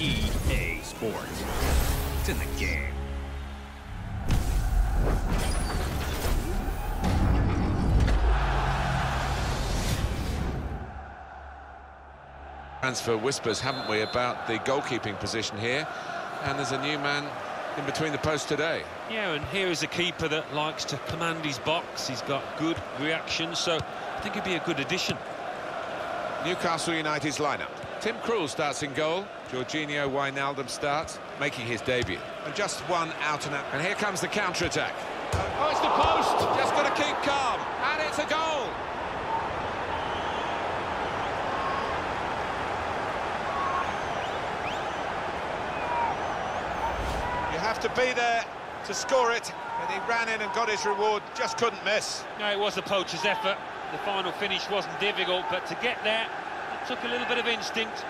EA Sports. It's in the game. Transfer whispers, haven't we, about the goalkeeping position here. And there's a new man in between the posts today. Yeah, and here is a keeper that likes to command his box. He's got good reaction, so I think he'd be a good addition. Newcastle United's lineup. Tim Krul starts in goal. Georginio Wijnaldum starts, making his debut. And just one out and out. And here comes the counter-attack. Oh, it's the post! Just got to keep calm. And it's a goal! You have to be there to score it. And he ran in and got his reward, just couldn't miss. No, it was a poacher's effort. The final finish wasn't difficult, but to get there, it took a little bit of instinct.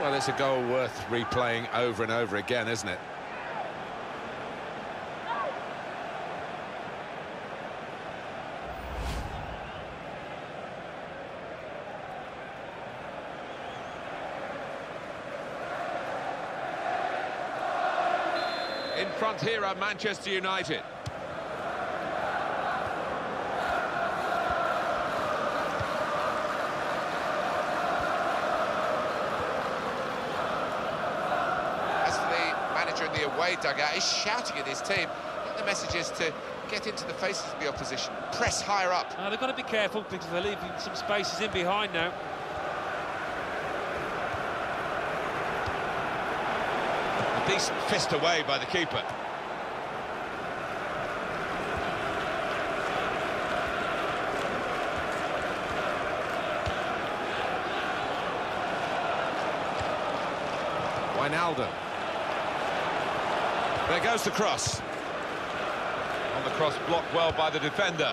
Well, it's a goal worth replaying over and over again, isn't it? In front here are Manchester United. As for the manager in the away dugout, he's shouting at his team. I the message is to get into the faces of the opposition, press higher up. Now, they've got to be careful because they're leaving some spaces in behind now. A decent fist away by the keeper. Wijnaldum. There goes the cross. On the cross, blocked well by the defender.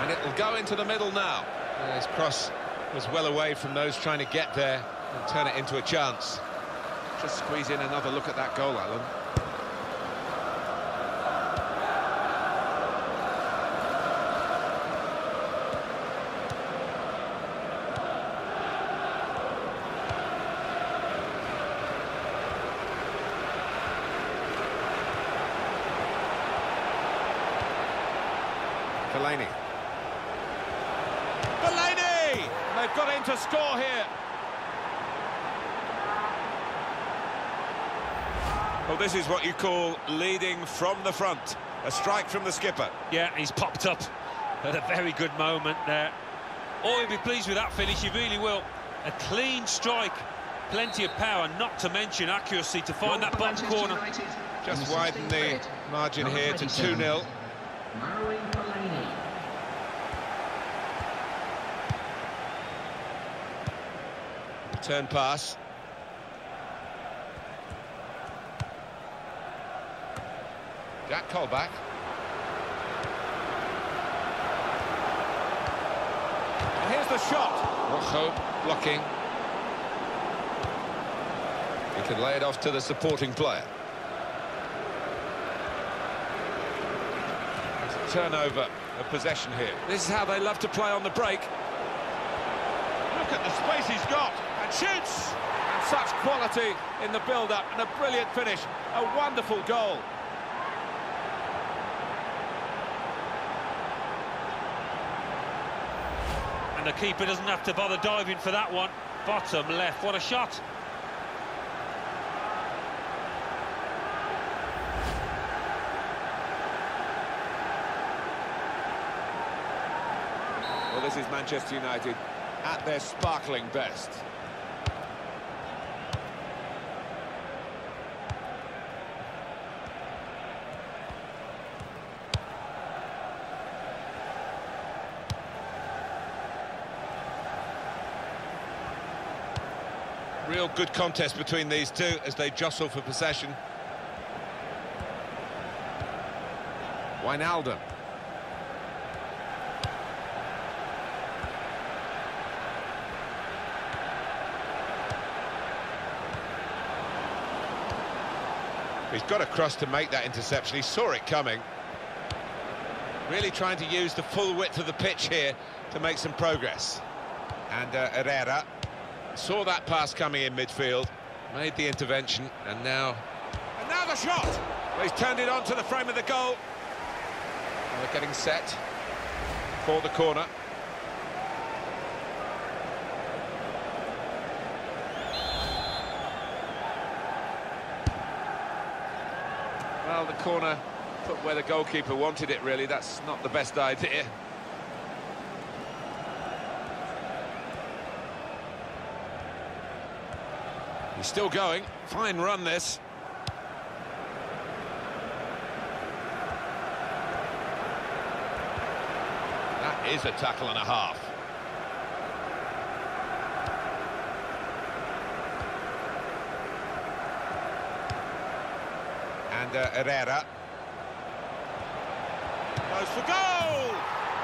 And it'll go into the middle now. His cross was well away from those trying to get there and turn it into a chance. Just squeeze in another look at that goal, Alan. Fellaini. Fellaini! They've got in to score here. Well, this is what you call leading from the front. A strike from the skipper. Yeah, he's popped up at a very good moment there. Oh, he'll be pleased with that finish, he really will. A clean strike, plenty of power, not to mention accuracy to find that bottom corner. Just widen the margin here to 2-0. Turn pass. Jack Colback. And here's the shot. Rojo blocking. He can lay it off to the supporting player. It's a turnover of possession here. This is how they love to play on the break. Look at the space he's got and shoots! And such quality in the build-up and a brilliant finish. A wonderful goal. And the keeper doesn't have to bother diving for that one. Bottom left, what a shot. Well, this is Manchester United at their sparkling best. Real good contest between these two as they jostle for possession. Wijnaldum. He's got across to make that interception. He saw it coming. Really trying to use the full width of the pitch here to make some progress. And uh, Herrera saw that pass coming in midfield, made the intervention, and now... The shot! Well, he's turned it onto the frame of the goal. And they're getting set for the corner. Well, the corner put where the goalkeeper wanted it, really. That's not the best idea. He's still going. Fine run, this. That is a tackle and a half. And uh, Herrera. Goes for goal!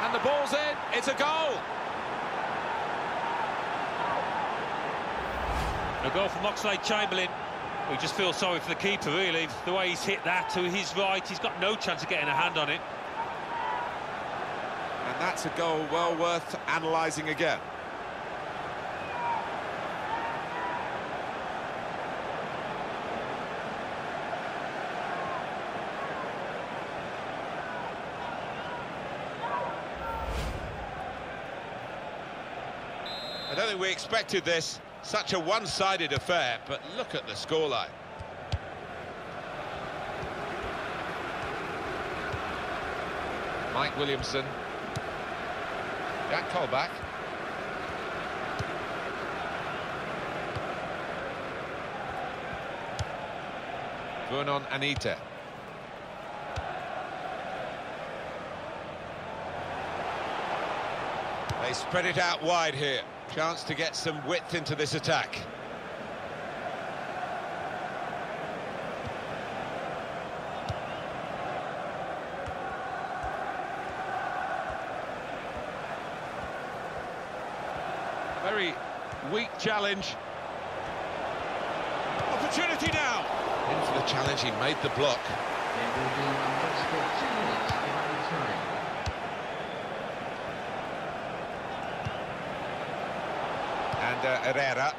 And the ball's in. It's a goal. A goal from Oxlade-Chamberlain. We just feel sorry for the keeper, really. The way he's hit that to his right, he's got no chance of getting a hand on it. And that's a goal well worth analysing again. Don't think we expected this. Such a one-sided affair, but look at the scoreline. Mike Williamson. Jack Colback. Vurnon Anita. They spread it out wide here. Chance to get some width into this attack. Very weak challenge. Opportunity now. In for the challenge, he made the block. There will be just for two minutes of added time. And uh, Herrera.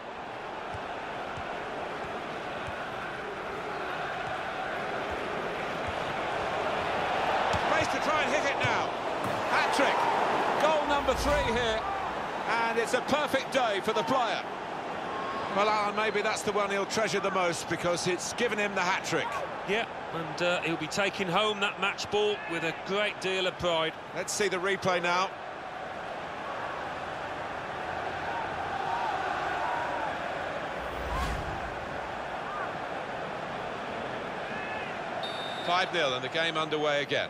Space to try and hit it now. Hat-trick. Goal number three here. And it's a perfect day for the player. Well, Alan, maybe that's the one he'll treasure the most because it's given him the hat-trick. Yeah, and uh, he'll be taking home that match ball with a great deal of pride. Let's see the replay now. Five 0 and the game underway again.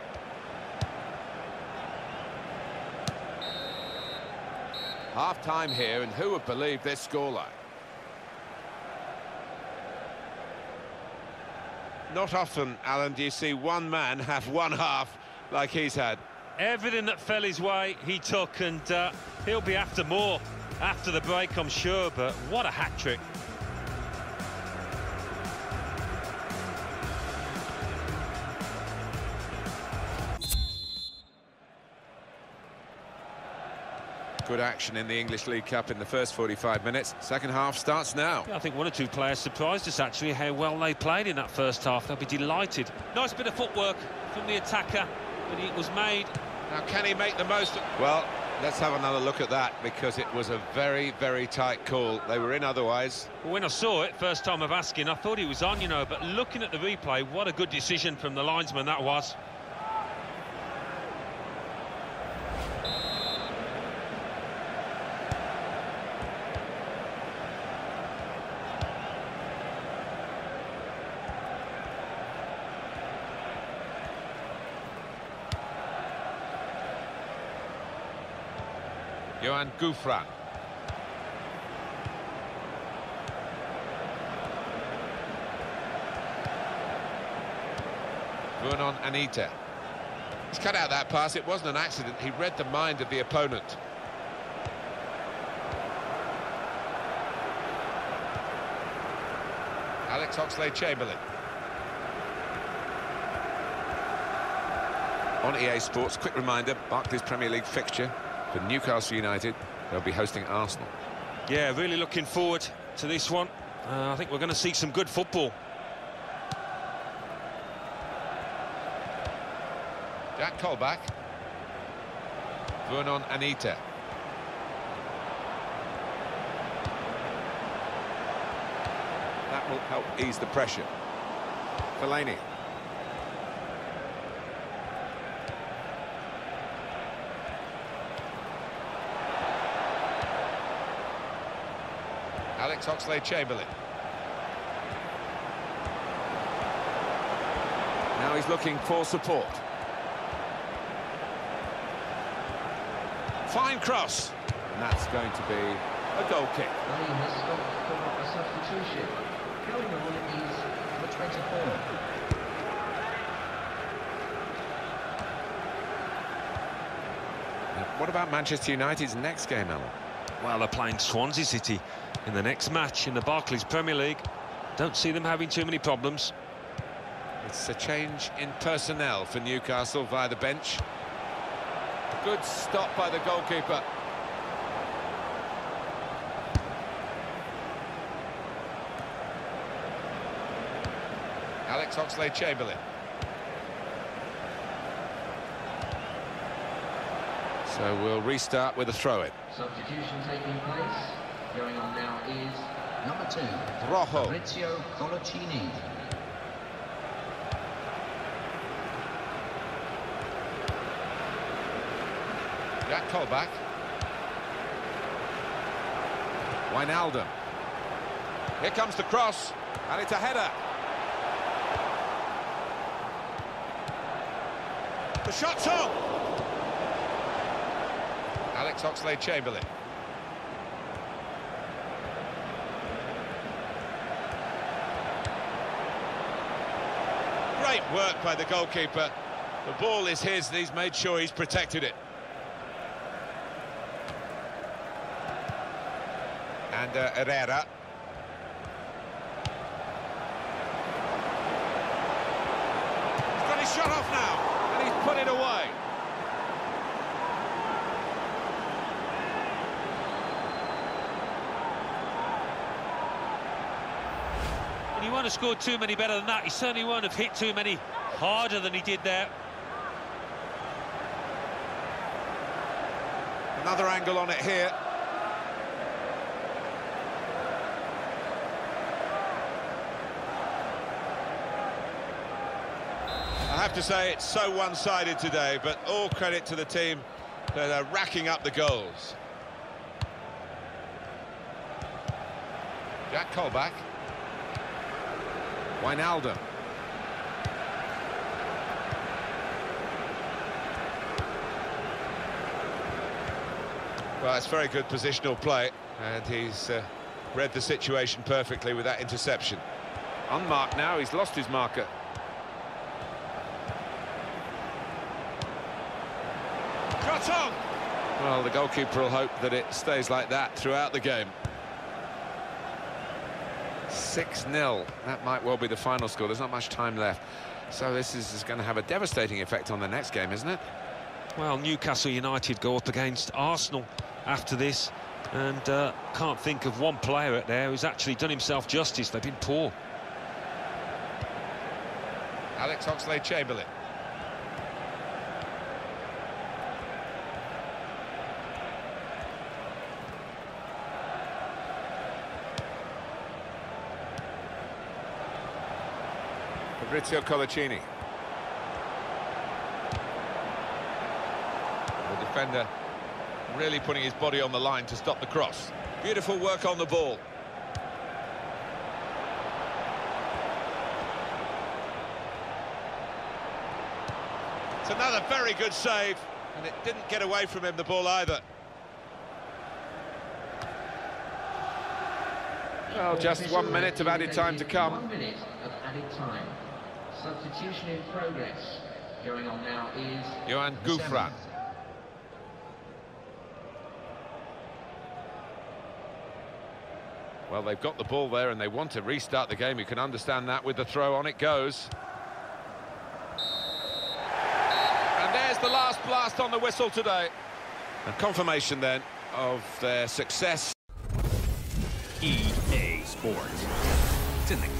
Half time here, and who would believe this scoreline? Not often, Alan, do you see one man have one half like he's had. Everything that fell his way, he took, and uh, he'll be after more after the break, I'm sure, but what a hat-trick. Good action in the English League Cup in the first 45 minutes. Second half starts now. I think one or two players surprised us, actually, how well they played in that first half. They'll be delighted. Nice bit of footwork from the attacker, but it was made. Now, can he make the most of... Well, let's have another look at that, because it was a very, very tight call. They were in otherwise. Well, when I saw it, first time of asking, I thought he was on, you know, but looking at the replay, what a good decision from the linesman that was. Yoan Gouffran. Vurnon Anita. He's cut out that pass. It wasn't an accident. He read the mind of the opponent. Alex Oxlade-Chamberlain. On EA Sports, quick reminder, Barclays Premier League fixture for Newcastle United. They'll be hosting Arsenal. Yeah, really looking forward to this one. Uh, I think we're going to see some good football. Jack Colback. Vurnon Anita. That will help ease the pressure. Fellaini. Alex Oxlade-Chamberlain. Now he's looking for support. Fine cross. And that's going to be a goal kick. Play has stopped for a substitution. Is 24. What about Manchester United's next game, Alan? Well, they're playing Swansea City in the next match in the Barclays Premier League. Don't see them having too many problems. It's a change in personnel for Newcastle via the bench. Good stop by the goalkeeper. Alex Oxlade-Chamberlain. So we'll restart with a throw-in. Substitution taking place. Going on now is number two, Rojo. Fabrizio Coloccini. Jack Colback. Wijnaldum. Here comes the cross, and it's a header. The shot's on! Alex Oxlade-Chamberlain. Great work by the goalkeeper. The ball is his, and he's made sure he's protected it. and uh, Herrera. He's got his shot off now, and he's put it away. And he won't have scored too many better than that. He certainly won't have hit too many harder than he did there. Another angle on it here. I have to say it's so one-sided today, but all credit to the team that are racking up the goals. Jack Colback. Wijnaldum. Well, it's very good positional play, and he's uh, read the situation perfectly with that interception. Unmarked now, he's lost his marker. Shot on! Well, the goalkeeper will hope that it stays like that throughout the game. 6-0. That might well be the final score. There's not much time left. So this is, is going to have a devastating effect on the next game, isn't it? Well, Newcastle United go up against Arsenal after this and uh, can't think of one player out there who's actually done himself justice. They've been poor. Alex Oxlade-Chamberlain. Fabrizio Coloccini. The defender really putting his body on the line to stop the cross. Beautiful work on the ball. It's another very good save, and it didn't get away from him, the ball either. Well, just one minute of added time to come. One minute of added time. Substitution in progress. Going on now is Yoan the Gouffran. Well, they've got the ball there and they want to restart the game. You can understand that with the throw on it goes. And there's the last blast on the whistle today. A confirmation then of their success. EA Sports. It's in the game.